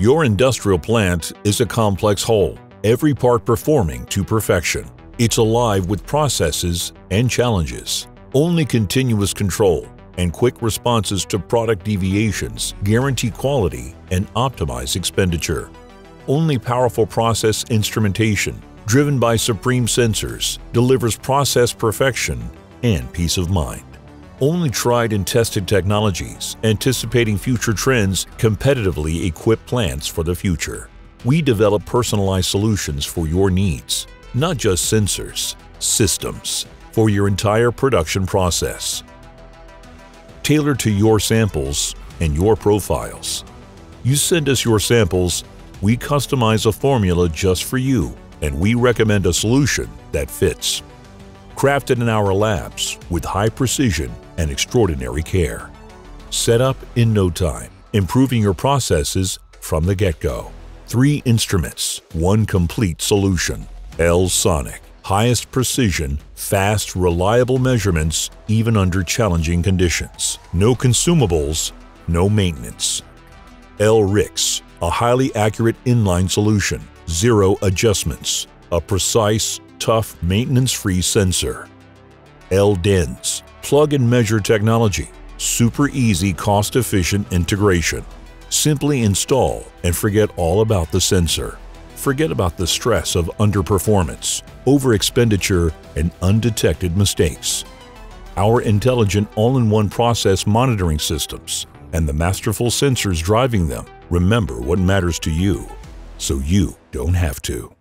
Your industrial plant is a complex whole, every part performing to perfection. It's alive with processes and challenges. Only continuous control and quick responses to product deviations guarantee quality and optimize expenditure. Only powerful process instrumentation, driven by supreme sensors, delivers process perfection and peace of mind. Only tried and tested technologies, anticipating future trends, competitively equip plants for the future. We develop personalized solutions for your needs, not just sensors, systems, for your entire production process. Tailored to your samples and your profiles. You send us your samples, we customize a formula just for you, and we recommend a solution that fits crafted in our labs with high precision and extraordinary care. Set up in no time, improving your processes from the get-go. Three instruments, one complete solution. L-Sonic. Highest precision, fast, reliable measurements even under challenging conditions. No consumables, no maintenance. L-Rix. A highly accurate inline solution. Zero adjustments. A precise, tough, maintenance-free sensor. L-DENS, plug-and-measure technology, super easy, cost-efficient integration. Simply install and forget all about the sensor. Forget about the stress of underperformance, overexpenditure, and undetected mistakes. Our intelligent all-in-one process monitoring systems and the masterful sensors driving them remember what matters to you, so you don't have to.